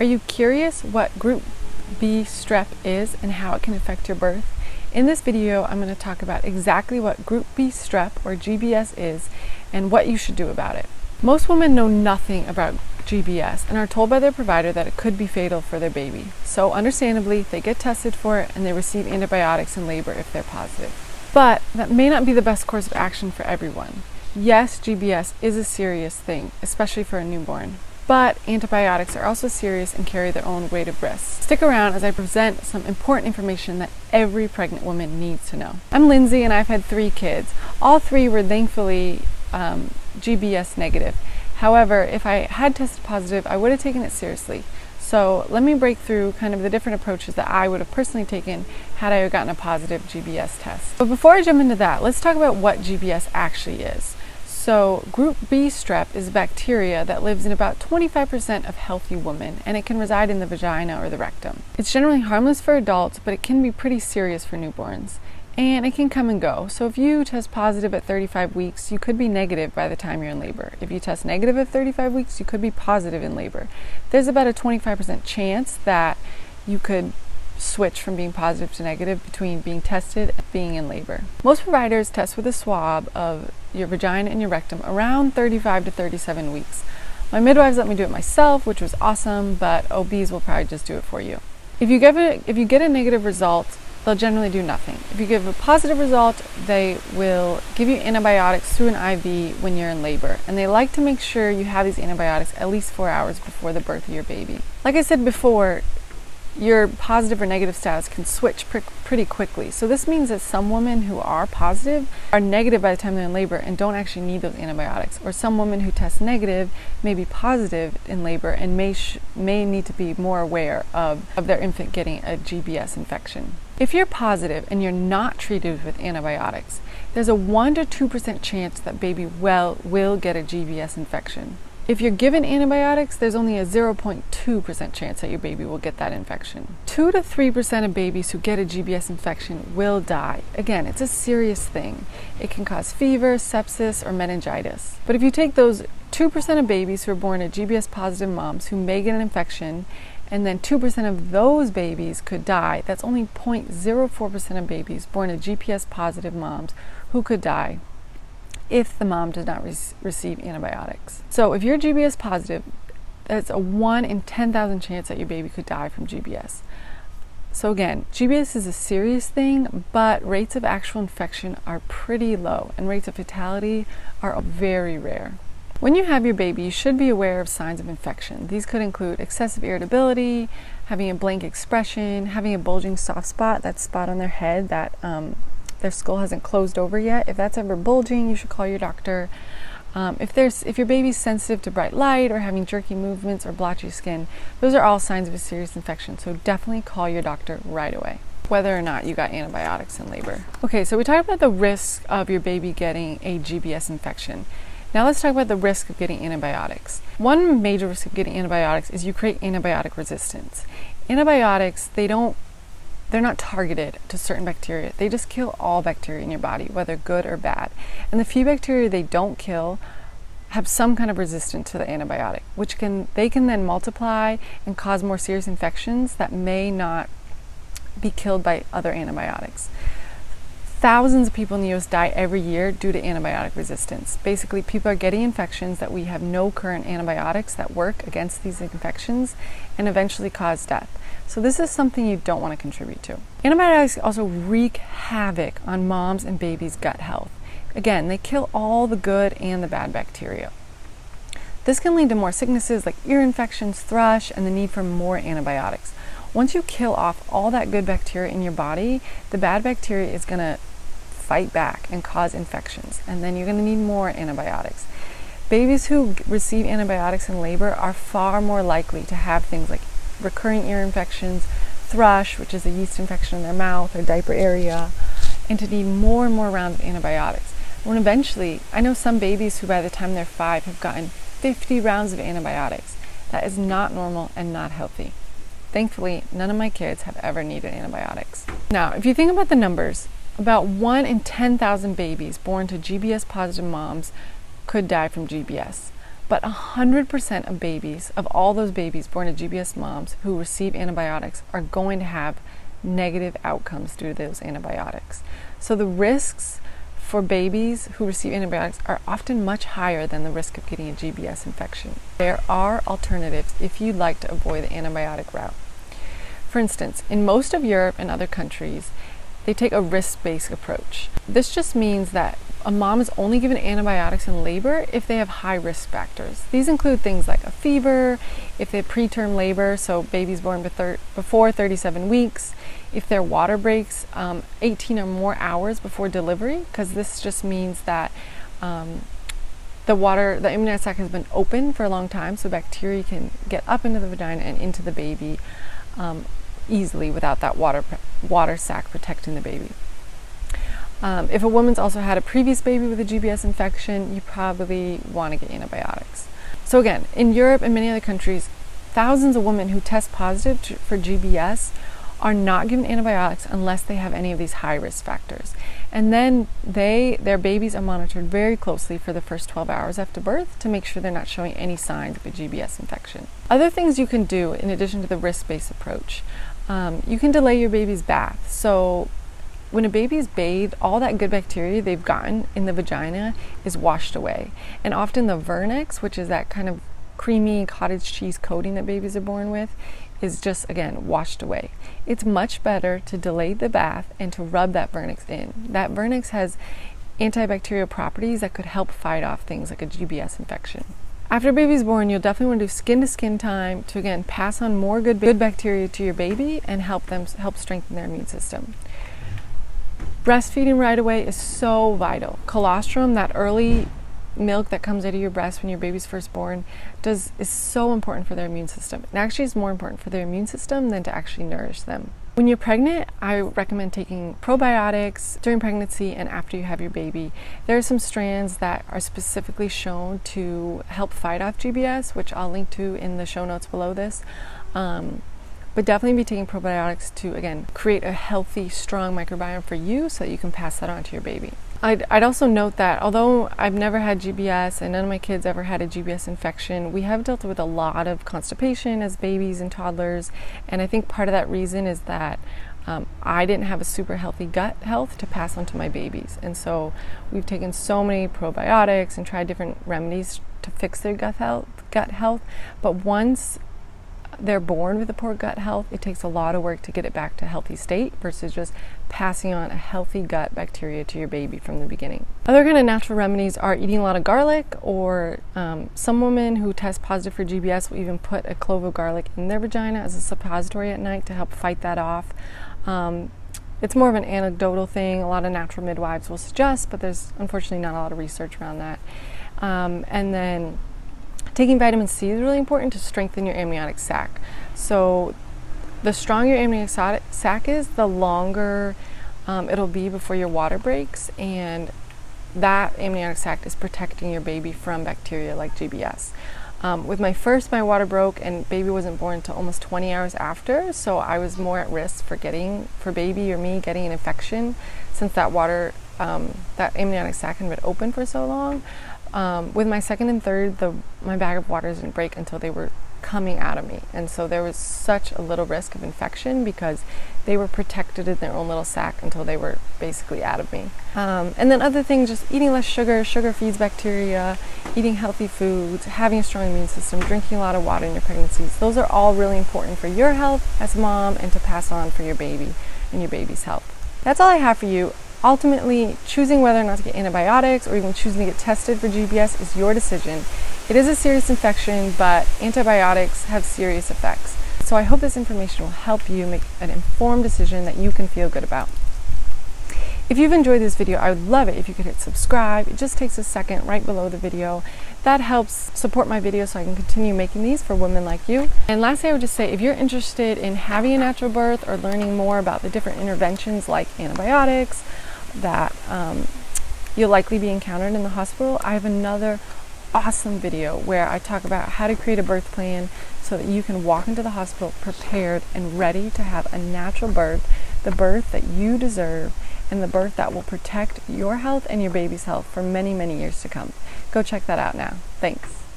Are you curious what group B strep is and how it can affect your birth? In this video, I'm going to talk about exactly what group B strep or GBS is and what you should do about it. Most women know nothing about GBS and are told by their provider that it could be fatal for their baby. So understandably, they get tested for it and they receive antibiotics in labor if they're positive. But that may not be the best course of action for everyone. Yes, GBS is a serious thing, especially for a newborn. But antibiotics are also serious and carry their own weight of risk. Stick around as I present some important information that every pregnant woman needs to know. I'm Lindsay and I've had three kids. All three were thankfully um, GBS negative. However, if I had tested positive, I would have taken it seriously. So let me break through kind of the different approaches that I would have personally taken had I gotten a positive GBS test. But before I jump into that, let's talk about what GBS actually is. So, group B strep is a bacteria that lives in about 25% of healthy women and it can reside in the vagina or the rectum. It's generally harmless for adults, but it can be pretty serious for newborns and it can come and go. So if you test positive at 35 weeks, you could be negative by the time you're in labor. If you test negative at 35 weeks, you could be positive in labor. There's about a 25% chance that you could switch from being positive to negative between being tested and being in labor. Most providers test with a swab of your vagina and your rectum around 35 to 37 weeks. My midwives let me do it myself, which was awesome, but OBs will probably just do it for you. If you, give it, if you get a negative result, they'll generally do nothing. If you give a positive result, they will give you antibiotics through an IV when you're in labor. And they like to make sure you have these antibiotics at least four hours before the birth of your baby. Like I said before, your positive or negative status can switch pr- pretty quickly. So this means that some women who are positive are negative by the time they're in labor and don't actually need those antibiotics. Or some women who test negative may be positive in labor and may may need to be more aware of, of their infant getting a GBS infection. If you're positive and you're not treated with antibiotics, there's a 1 to 2% chance that baby well will get a GBS infection. If you're given antibiotics, there's only a 0.2% chance that your baby will get that infection. 2 to 3% of babies who get a GBS infection will die. Again, it's a serious thing. It can cause fever, sepsis, or meningitis. But if you take those 2% of babies who are born to GBS positive moms who may get an infection, and then 2% of those babies could die, that's only 0.04% of babies born to GBS positive moms who could die if the mom does not re- receive antibiotics. So if you're GBS positive, that's a 1 in 10,000 chance that your baby could die from GBS. So again, GBS is a serious thing, but rates of actual infection are pretty low and rates of fatality are very rare. When you have your baby, you should be aware of signs of infection. These could include excessive irritability, having a blank expression, having a bulging soft spot, that spot on their head that um, their skull hasn't closed over yet. If that's ever bulging, you should call your doctor. Um, if there's if your baby's sensitive to bright light or having jerky movements or blotchy skin, those are all signs of a serious infection. So definitely call your doctor right away, whether or not you got antibiotics in labor. Okay, so we talked about the risk of your baby getting a GBS infection. Now let's talk about the risk of getting antibiotics. One major risk of getting antibiotics is you create antibiotic resistance. Antibiotics, they don't they're not targeted to certain bacteria. They just kill all bacteria in your body, whether good or bad. And the few bacteria they don't kill have some kind of resistance to the antibiotic, which can they can then multiply and cause more serious infections that may not be killed by other antibiotics. Thousands of people in the US die every year due to antibiotic resistance. Basically, people are getting infections that we have no current antibiotics that work against these infections and eventually cause death. So, this is something you don't want to contribute to. Antibiotics also wreak havoc on moms and babies' gut health. Again, they kill all the good and the bad bacteria. This can lead to more sicknesses like ear infections, thrush, and the need for more antibiotics. Once you kill off all that good bacteria in your body, the bad bacteria is going to fight back and cause infections, and then you're going to need more antibiotics. Babies who receive antibiotics in labor are far more likely to have things like recurring ear infections, thrush, which is a yeast infection in their mouth or diaper area, and to need more and more rounds of antibiotics. When eventually, I know some babies who by the time they're five have gotten 50 rounds of antibiotics. That is not normal and not healthy. Thankfully, none of my kids have ever needed antibiotics. Now, if you think about the numbers, about 1 in 10,000 babies born to GBS positive moms could die from GBS. But 100% of babies, of all those babies born to GBS moms who receive antibiotics, are going to have negative outcomes due to those antibiotics. So the risks for babies who receive antibiotics are often much higher than the risk of getting a GBS infection. There are alternatives if you'd like to avoid the antibiotic route. For instance, in most of Europe and other countries, they take a risk based approach. This just means that a mom is only given antibiotics in labor if they have high risk factors. These include things like a fever, if they have preterm labor, so babies born before 37 weeks, if their water breaks um, 18 or more hours before delivery, because this just means that um, the water, the amniotic sac has been open for a long time, so bacteria can get up into the vagina and into the baby um, easily without that water water sac protecting the baby. Um, if a woman's also had a previous baby with a GBS infection, you probably want to get antibiotics. So again, in Europe and many other countries, thousands of women who test positive for GBS are not given antibiotics unless they have any of these high risk factors. And then they their babies are monitored very closely for the first 12 hours after birth to make sure they're not showing any signs of a GBS infection. Other things you can do in addition to the risk-based approach um, you can delay your baby's bath. So when a baby's bathed, all that good bacteria they've gotten in the vagina is washed away. And often the vernix, which is that kind of creamy cottage cheese coating that babies are born with, is just again washed away. It's much better to delay the bath and to rub that vernix in. That vernix has antibacterial properties that could help fight off things like a GBS infection. After baby's born, you'll definitely want to do skin to skin time to again pass on more good good bacteria to your baby and help them help strengthen their immune system. Breastfeeding right away is so vital. Colostrum, that early milk that comes out of your breast when your baby's first born, does is so important for their immune system. It actually is more important for their immune system than to actually nourish them. When you're pregnant, I recommend taking probiotics during pregnancy and after you have your baby. There are some strands that are specifically shown to help fight off GBS, which I'll link to in the show notes below this. Um, but definitely be taking probiotics to again create a healthy strong microbiome for you so that you can pass that on to your baby I'd, I'd also note that although I've never had GBS and none of my kids ever had a GBS infection, we have dealt with a lot of constipation as babies and toddlers. And I think part of that reason is that um, I didn't have a super healthy gut health to pass on to my babies. And so we've taken so many probiotics and tried different remedies to fix their gut health. Gut health. But once they're born with a poor gut health, it takes a lot of work to get it back to a healthy state versus just passing on a healthy gut bacteria to your baby from the beginning. Other kind of natural remedies are eating a lot of garlic, or um, some women who test positive for GBS will even put a clove of garlic in their vagina as a suppository at night to help fight that off. Um, it's more of an anecdotal thing. A lot of natural midwives will suggest, but there's unfortunately not a lot of research around that. Um, and then Taking vitamin C is really important to strengthen your amniotic sac. So the stronger your amniotic sac is, the longer um, it'll be before your water breaks, and that amniotic sac is protecting your baby from bacteria like GBS. Um, with my first, my water broke, and baby wasn't born until almost 20 hours after, so I was more at risk for getting, for baby or me, getting an infection since that water, um, that amniotic sac had been open for so long. Um, with my second and third, the my bag of waters didn't break until they were coming out of me, and so there was such a little risk of infection because they were protected in their own little sac until they were basically out of me. Um, and then other things, just eating less sugar. Sugar feeds bacteria. Eating healthy foods, having a strong immune system, drinking a lot of water in your pregnancies. Those are all really important for your health as a mom and to pass on for your baby and your baby's health. That's all I have for you ultimately choosing whether or not to get antibiotics or even choosing to get tested for GBS is your decision. It is a serious infection, but antibiotics have serious effects. So I hope this information will help you make an informed decision that you can feel good about. If you've enjoyed this video, I would love it if you could hit subscribe. It just takes a second right below the video. That helps support my videos so I can continue making these for women like you. And lastly, I would just say if you're interested in having a natural birth or learning more about the different interventions like antibiotics, that um, you'll likely be encountered in the hospital, I have another awesome video where I talk about how to create a birth plan so that you can walk into the hospital prepared and ready to have a natural birth, the birth that you deserve, and the birth that will protect your health and your baby's health for many, many years to come. Go check that out now. Thanks.